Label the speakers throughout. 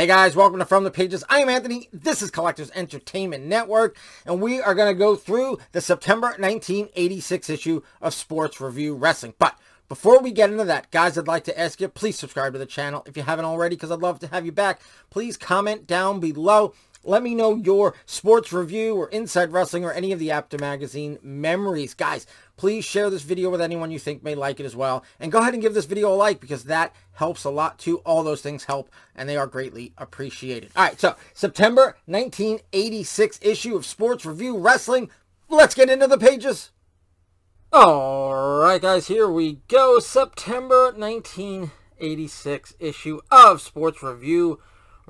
Speaker 1: Hey guys, welcome to From the Pages. I am Anthony. This is Collectors Entertainment Network, and we are going to go through the September 1986 issue of Sports Review Wrestling. But before we get into that, guys, I'd like to ask you, please subscribe to the channel if you haven't already, because I'd love to have you back. Please comment down below. Let me know your sports review or Inside Wrestling or any of the Apter Magazine memories. Guys, please share this video with anyone you think may like it as well. And go ahead and give this video a like because that helps a lot too. All those things help and they are greatly appreciated. All right, so September 1986 issue of Sports Review Wrestling. Let's get into the pages. All right, guys, here we go. September 1986 issue of Sports Review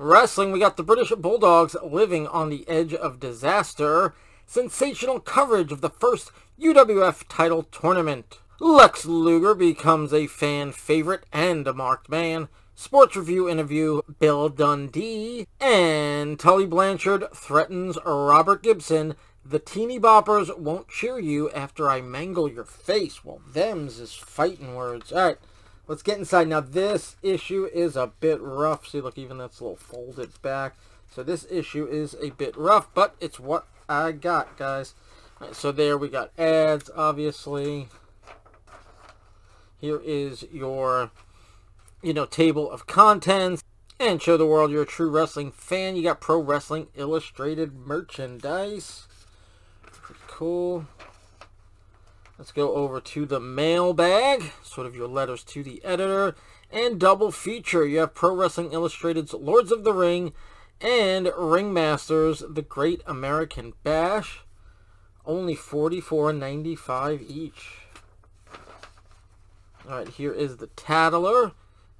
Speaker 1: Wrestling, we got the British Bulldogs living on the edge of disaster. Sensational coverage of the first UWF title tournament. Lex Luger becomes a fan favorite and a marked man. Sports Review interview Bill Dundee. And Tully Blanchard threatens Robert Gibson. The teeny boppers won't cheer you after I mangle your face. Well, them's is fighting words. All right. Let's get inside. Now, this issue is a bit rough. See, look, even that's a little folded back. So this issue is a bit rough, but it's what I got, guys. So there we got ads, obviously. Here is your, you know, table of contents. And show the world you're a true wrestling fan. You got Pro Wrestling Illustrated merchandise. Pretty cool. Let's go over to the mailbag, sort of your letters to the editor, and double feature. You have Pro Wrestling Illustrated's Lords of the Ring and Ringmasters, The Great American Bash. Only $44.95 each. Alright, here is the Tattler.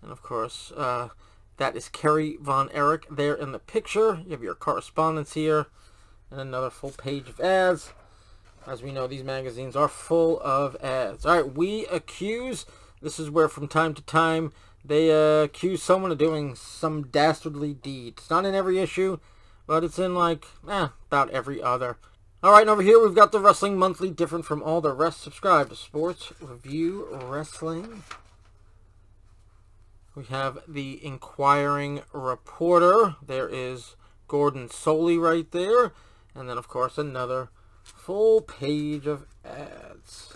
Speaker 1: And of course, uh, that is Kerry Von Erich there in the picture. You have your correspondence here. And another full page of ads. As we know, these magazines are full of ads. All right, we accuse. This is where from time to time they uh, accuse someone of doing some dastardly deed. It's not in every issue, but it's in like, eh, about every other. All right, and over here we've got the Wrestling Monthly, different from all the rest. Subscribe to Sports Review Wrestling. We have the Inquiring Reporter. There is Gordon Solie right there. And then, of course, another Full page of ads.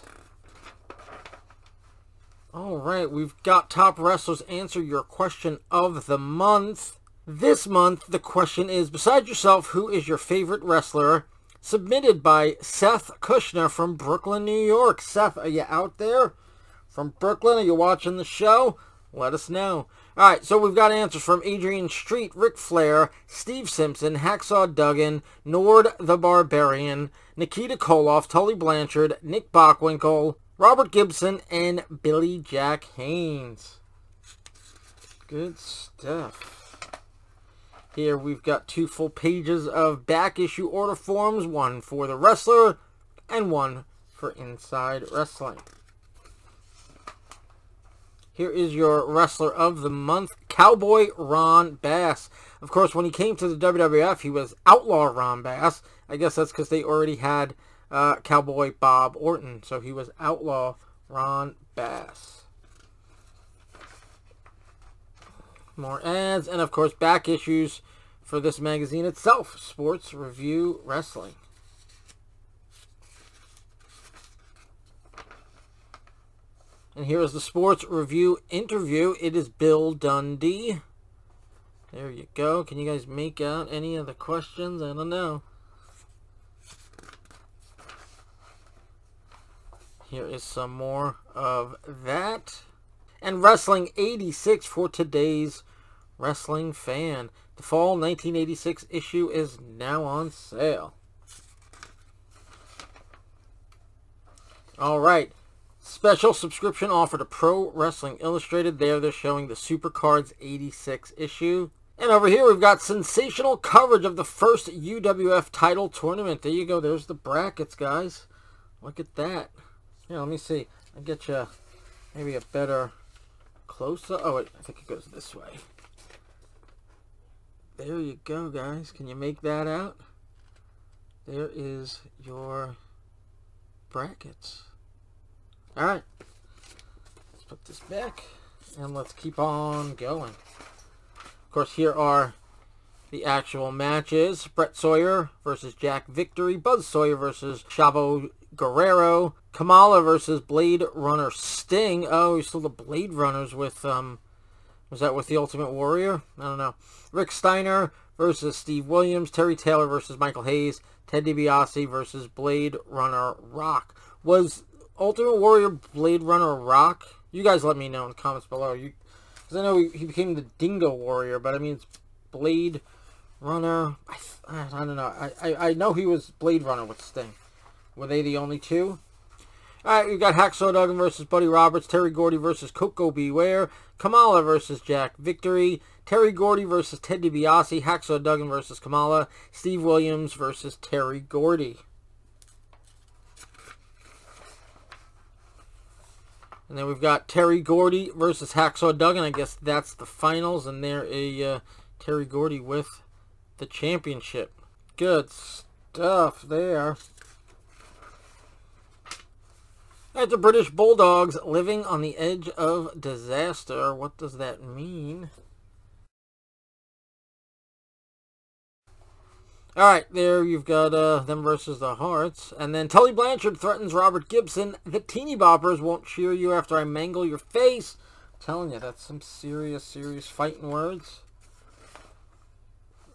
Speaker 1: Alright, we've got Top Wrestlers answer your question of the month. This month, the question is, besides yourself, who is your favorite wrestler? Submitted by Seth Kushner from Brooklyn, New York. Seth, are you out there? From Brooklyn, are you watching the show? Let us know. All right, so we've got answers from Adrian Street, Ric Flair, Steve Simpson, Hacksaw Duggan, Nord the Barbarian, Nikita Koloff, Tully Blanchard, Nick Bockwinkel, Robert Gibson, and Billy Jack Haynes. Good stuff. Here we've got two full pages of back issue order forms, one for the wrestler and one for Inside Wrestling. Here is your wrestler of the month, Cowboy Ron Bass. Of course, when he came to the WWF, he was Outlaw Ron Bass. I guess that's because they already had uh, Cowboy Bob Orton, so he was Outlaw Ron Bass. More ads, and of course, back issues for this magazine itself, Sports Review Wrestling. And here is the sports review interview. It is Bill Dundee. There you go. Can you guys make out any of the questions? I don't know. Here is some more of that. And Wrestling 86 for today's Wrestling Fan. The fall 1986 issue is now on sale. All right. Special subscription offer to Pro Wrestling Illustrated. There they're showing the Supercards 86 issue. And over here we've got sensational coverage of the first UWF title tournament. There you go. There's the brackets, guys. Look at that. Yeah, let me see. I'll get you maybe a better close-up. Oh, wait. I think it goes this way. There you go, guys. Can you make that out? There is your brackets. Alright. Let's put this back. And let's keep on going. Of course, here are the actual matches. Brett Sawyer versus Jack Victory. Buzz Sawyer versus Chavo Guerrero. Kamala versus Blade Runner Sting. Oh, he's still the Blade Runners with, um, was that with the Ultimate Warrior? I don't know. Rick Steiner versus Steve Williams. Terry Taylor versus Michael Hayes. Ted DiBiase versus Blade Runner Rock. Was Ultimate Warrior Blade Runner Rock? You guys let me know in the comments below. You, Because I know he, became the Dingo Warrior, but I mean, it's Blade Runner. I, I don't know. I, I, I know he was Blade Runner with Sting. Were they the only two? All right, we got Hacksaw Duggan versus Buddy Roberts, Terry Gordy versus Koko B. Ware, Kamala versus Jack Victory, Terry Gordy versus Ted DiBiase, Hacksaw Duggan versus Kamala, Steve Williams versus Terry Gordy. And then we've got Terry Gordy versus Hacksaw Duggan. I guess that's the finals, and there a uh, Terry Gordy with the championship. Good stuff there. At the British Bulldogs living on the edge of disaster. What does that mean? Alright, there you've got uh, them versus the Hearts. And then Tully Blanchard threatens Robert Gibson. The teeny boppers won't cheer you after I mangle your face. I'm telling you, that's some serious, serious fighting words.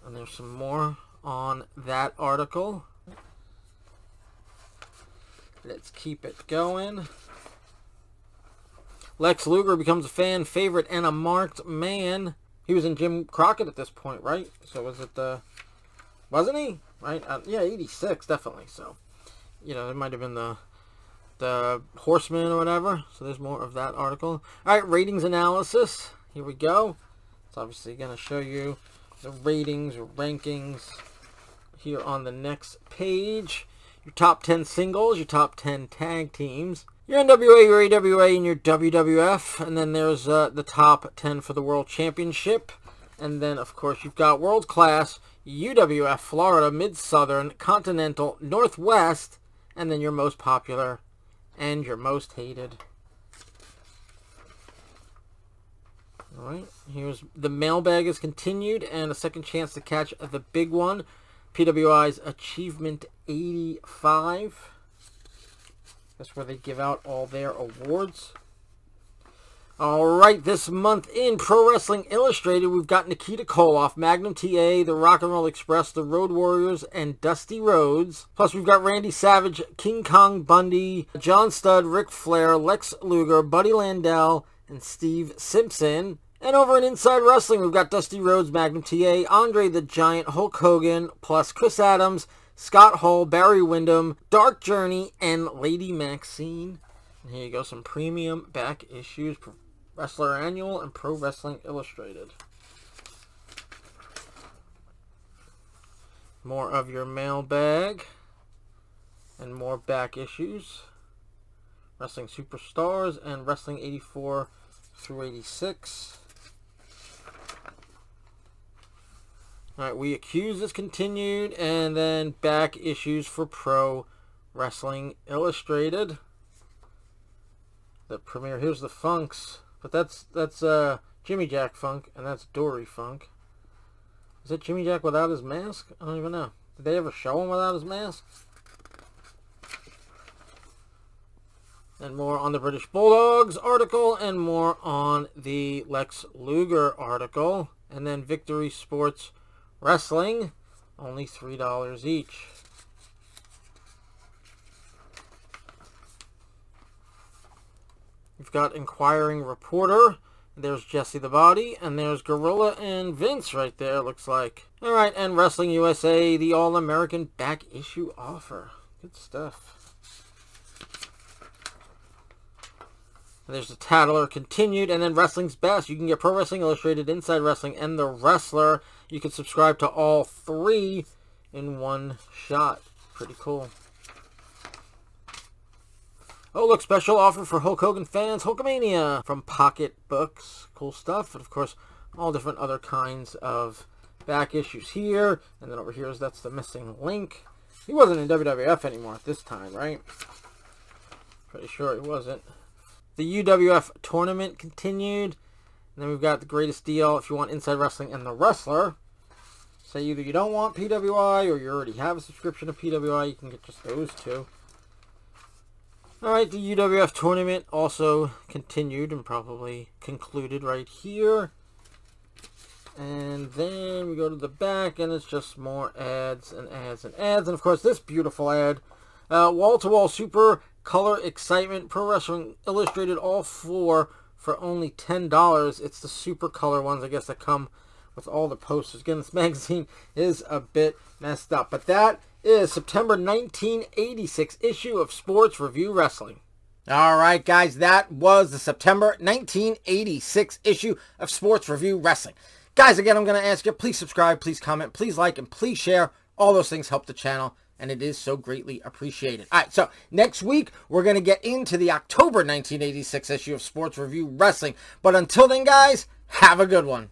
Speaker 1: And there's some more on that article. Let's keep it going. Lex Luger becomes a fan favorite and a marked man. He was in Jim Crockett at this point, right? So was it the... Wasn't he? Right? Uh, yeah, 86, definitely. So, you know, it might have been the the Horseman or whatever. So there's more of that article. All right, ratings analysis. Here we go. It's obviously going to show you the ratings or rankings here on the next page your top 10 singles, your top 10 tag teams, your NWA, your AWA, and your WWF. And then there's uh, the top 10 for the World Championship. And then, of course, you've got World Class, UWF, Florida, Mid-Southern, Continental, Northwest, and then your most popular and your most hated. Alright, here's the mailbag is continued and a second chance to catch the big one. PWI's Achievement 85. That's where they give out all their awards. Alright, this month in Pro Wrestling Illustrated, we've got Nikita Koloff, Magnum TA, The Rock and Roll Express, The Road Warriors, and Dusty Rhodes. Plus, we've got Randy Savage, King Kong Bundy, John Studd, Ric Flair, Lex Luger, Buddy Landel, and Steve Simpson. And over in Inside Wrestling, we've got Dusty Rhodes, Magnum TA, Andre the Giant, Hulk Hogan, plus Chris Adams, Scott Hall, Barry Windham, Dark Journey, and Lady Maxine. Here you go, some premium back issues, Wrestler Annual and Pro Wrestling Illustrated. More of your mailbag and more back issues. Wrestling Superstars and Wrestling 84 through 86. Alright, We Accuse is continued, and then back issues for Pro Wrestling Illustrated. The premiere, here's the Funks, but that's, that's, uh, Jimmy Jack Funk, and that's Dory Funk. Is it Jimmy Jack without his mask? I don't even know. Did they ever show him without his mask? And more on the British Bulldogs article, and more on the Lex Luger article. And then Victory Sports Wrestling, only $3 each. You've got Inquiring Reporter. There's Jesse the Body, and there's Gorilla and Vince right there, looks like. Alright, and Wrestling USA, the All-American back issue offer. Good stuff. there's the Tattler continued, and then Wrestling's Best. You can get Pro Wrestling Illustrated, Inside Wrestling, and The Wrestler. You can subscribe to all three in one shot. Pretty cool. Oh, look, special offer for Hulk Hogan fans, Hulkamania from Pocket Books. Cool stuff. And, of course, all different other kinds of back issues here. And then over here is that's the missing link. He wasn't in WWF anymore at this time, right? Pretty sure he wasn't. The UWF tournament continued. And then we've got the greatest deal if you want Inside Wrestling and The Wrestler. Say either you don't want PWI or you already have a subscription to PWI, you can get just those two. Alright, the UWF tournament also continued and probably concluded right here. And then we go to the back and it's just more ads and ads and ads. And of course this beautiful ad. Uh, wall-to-wall -wall super color excitement. Pro Wrestling Illustrated all four for only $10. It's the super color ones I guess that come with all the posters. Again, this magazine is a bit messed up. But that is September 1986 issue of Sports Review Wrestling. All right, guys, that was the September 1986 issue of Sports Review Wrestling. Guys, again, I'm going to ask you, please subscribe, please comment, please like, and please share. All those things help the channel, and it is so greatly appreciated. All right, so next week, we're going to get into the October 1986 issue of Sports Review Wrestling. But until then, guys, have a good one.